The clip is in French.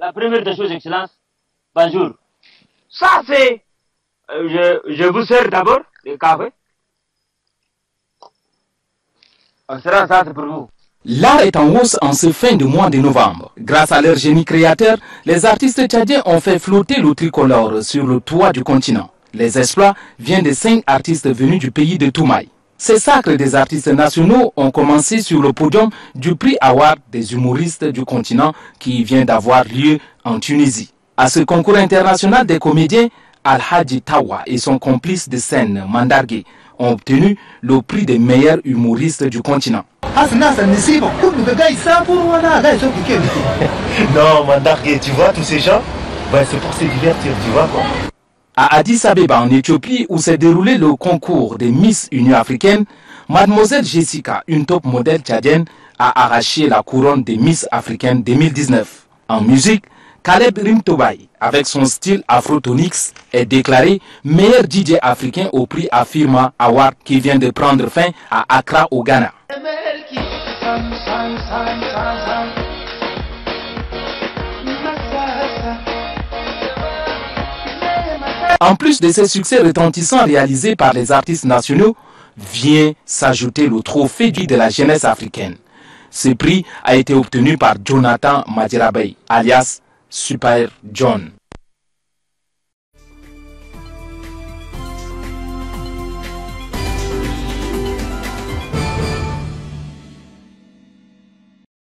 La première des choses, Excellence, bonjour. Ça, c'est... euh, je, vous sers d'abord le café. On sera c'est pour vous. L'art est en hausse en ce fin de mois de novembre. Grâce à leur génie créateur, les artistes tchadiens ont fait flotter le tricolore sur le toit du continent. Les exploits viennent de cinq artistes venus du pays de Toumaï. Ces sacres des artistes nationaux ont commencé sur le podium du prix Award des humoristes du continent qui vient d'avoir lieu en Tunisie. À ce concours international des comédiens, Al-Hadji Tawa et son complice de scène Mandargue ont obtenu le prix des meilleurs humoristes du continent. Non, Mandargue, tu vois, tous ces gens, ben, c'est pour se divertir, tu vois quoi. À Addis Abeba en Éthiopie où s'est déroulé le concours des Miss Union africaine, mademoiselle Jessica, une top modèle tchadienne, a arraché la couronne des Miss africaines 2019. En musique, Caleb Rimtobay, avec son style Afrotonix, est déclaré meilleur DJ africain au prix Afirma Award qui vient de prendre fin à Accra au Ghana. En plus de ces succès retentissants réalisés par les artistes nationaux, vient s'ajouter le trophée dit de la jeunesse africaine. Ce prix a été obtenu par Jonathan Madjirabey, alias Super John.